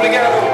Obrigado.